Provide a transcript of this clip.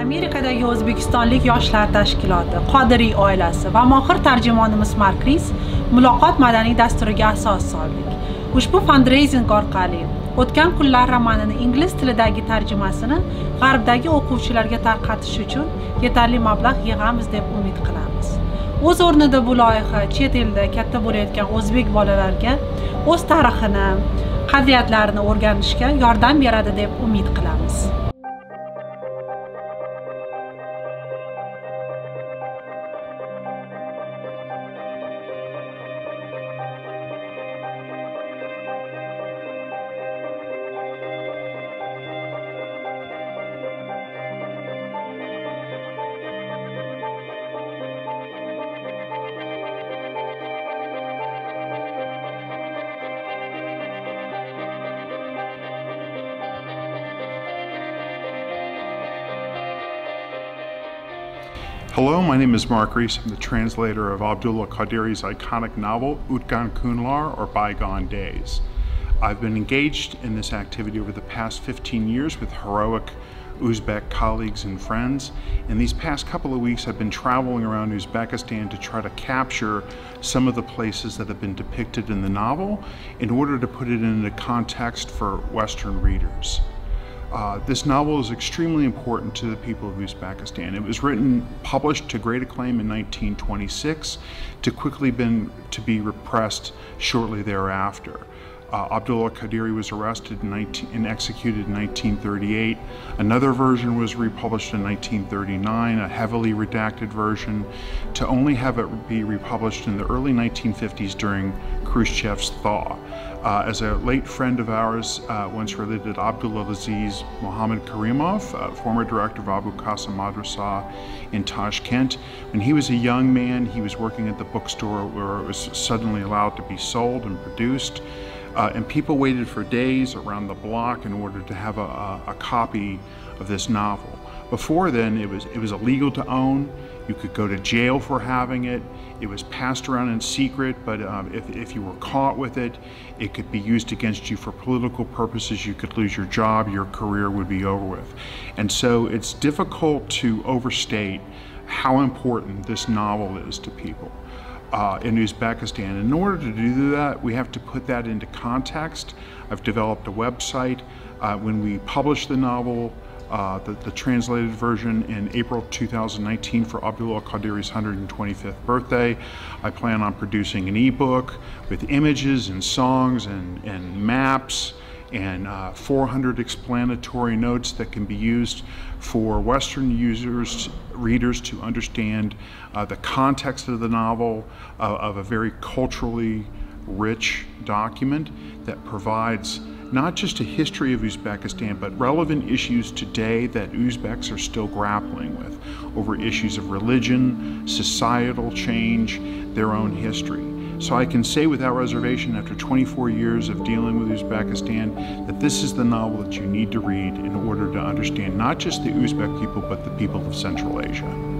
amerikadagi o'zbekistonlik yoshlar tashkiloti qodiriy oilasi va mohir tarjimonimiz markris muloqot madaniy dasturiga asos soldik. Ushbu fundraising orqali o'tgan kunlar romanini ingliz tilidagi tarjimasini g'arbdagi o'quvchilarga tarqatish uchun yetarli mablag' yig'amiz deb umid qilamiz. O'z o'rnida bu loyiha chet elda katta bo'layotgan o'zbek bolalarga o'z tarixini qadriyatlarini o'rganishga yordam beradi deb umid qilamiz. Hello, my name is Mark Reese. I'm the translator of Abdullah Qadiri's iconic novel, Utgan Kunlar, or Bygone Days. I've been engaged in this activity over the past 15 years with heroic Uzbek colleagues and friends. In these past couple of weeks, I've been traveling around Uzbekistan to try to capture some of the places that have been depicted in the novel in order to put it into context for Western readers. Uh, this novel is extremely important to the people of Uzbekistan. It was written, published to great acclaim in 1926, to quickly been to be repressed shortly thereafter. Uh, Abdullah Qadiri was arrested 19, and executed in 1938. Another version was republished in 1939, a heavily redacted version, to only have it be republished in the early 1950s during Khrushchev's thaw. Uh, as a late friend of ours uh, once related, Abdullah Aziz Mohammed Karimov, uh, former director of Abu Qasim Madrasa in Tashkent. When he was a young man, he was working at the bookstore where it was suddenly allowed to be sold and produced. Uh, and people waited for days around the block in order to have a, a, a copy of this novel. Before then, it was, it was illegal to own. You could go to jail for having it. It was passed around in secret, but um, if, if you were caught with it, it could be used against you for political purposes. You could lose your job, your career would be over with. And so it's difficult to overstate how important this novel is to people. Uh, in Uzbekistan. In order to do that, we have to put that into context. I've developed a website. Uh, when we publish the novel, uh, the, the, translated version in April 2019 for Abdullah Qadiri's 125th birthday. I plan on producing an ebook with images and songs and, and maps and uh, 400 explanatory notes that can be used for Western users, readers to understand uh, the context of the novel, uh, of a very culturally rich document that provides not just a history of Uzbekistan, but relevant issues today that Uzbeks are still grappling with over issues of religion, societal change, their own history. So I can say without reservation after 24 years of dealing with Uzbekistan that this is the novel that you need to read in order to understand not just the Uzbek people, but the people of Central Asia.